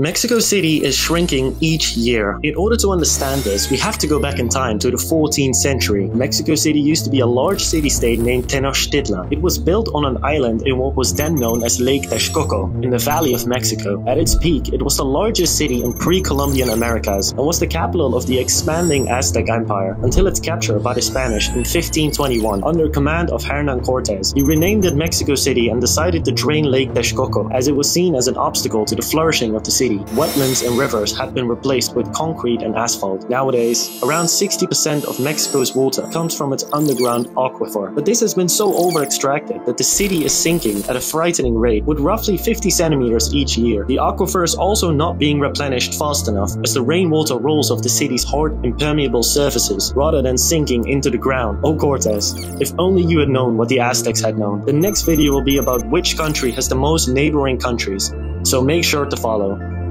Mexico City is shrinking each year. In order to understand this, we have to go back in time to the 14th century. Mexico City used to be a large city-state named Tenochtitlan. It was built on an island in what was then known as Lake Texcoco, in the Valley of Mexico. At its peak, it was the largest city in pre-Columbian Americas and was the capital of the expanding Aztec Empire until its capture by the Spanish in 1521 under command of Hernan Cortes. He renamed it Mexico City and decided to drain Lake Texcoco as it was seen as an obstacle to the flourishing of the city city, wetlands and rivers had been replaced with concrete and asphalt. Nowadays, around 60% of Mexico's water comes from its underground aquifer, but this has been so over-extracted that the city is sinking at a frightening rate, with roughly 50 centimeters each year. The aquifer is also not being replenished fast enough, as the rainwater rolls off the city's hard, impermeable surfaces, rather than sinking into the ground. Oh Cortes, if only you had known what the Aztecs had known. The next video will be about which country has the most neighboring countries, so make sure to follow.